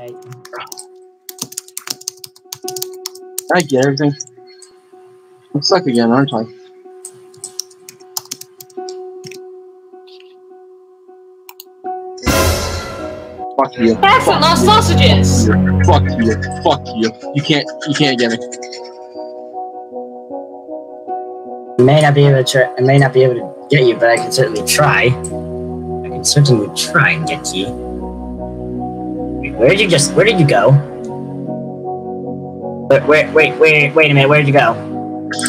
Hey. I get everything. I'm stuck again, aren't I? Fuck you. Perfect, lost sausages! Fuck you. Fuck you. You can't. You can't get me. I may not be able to try, I may not be able to get you, but I can certainly try. I can certainly try and get you. Wait, Where did you just? Where did you go? Wait, wait, wait, wait, wait a minute. Where did you go?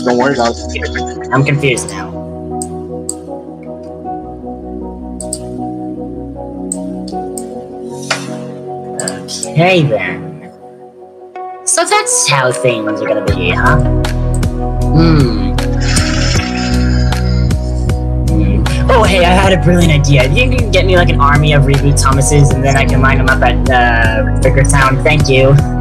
Don't worry about it. I'm confused now. Okay then. So that's how things are gonna be, huh? Hmm. Hey, I had a brilliant idea. You can get me like an army of reboot Thomases, and then I can line them up at uh, Vickerstown. Thank you.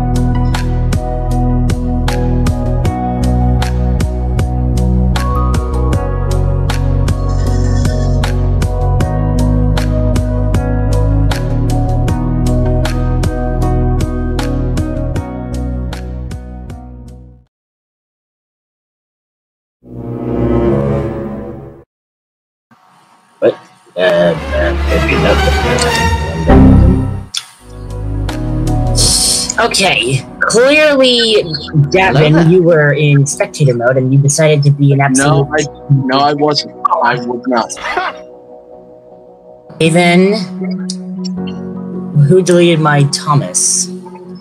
What? Okay. Clearly, Gavin, you were in spectator mode, and you decided to be an absolute. No, I. No, I wasn't. I was not. Okay, then, who deleted my Thomas?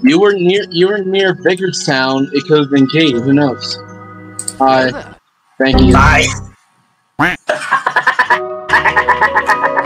You were near. You were near Vickerstown. It could have been Kate. Who knows? Uh, thank you. Bye. ¡Ja, ja, ja, ja!